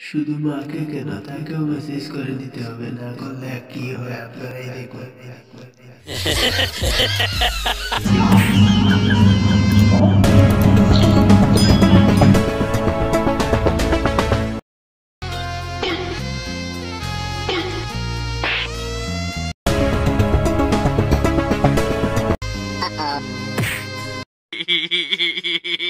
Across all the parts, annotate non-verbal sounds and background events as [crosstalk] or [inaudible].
শুধু মাকে কেন তাকেও মেসেজ করে দিতে হবে না করলে কি হয় আপনারাই দেখুন। [laughs] [laughs]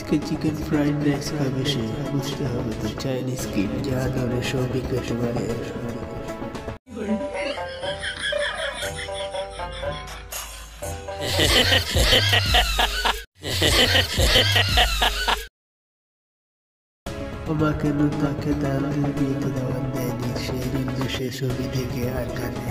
আজকে চিকেন ফ্রাইড রাইস খাবে সে, বুঝতে হবে তো। চাইনিজ কি যা ধরে পারে ওমা কেন তাকে দাঁড়িয়ে বিয়েতে দাওয়াত দেয়নি, সেই জন্য সে ছবি দেখে আর কাঁদে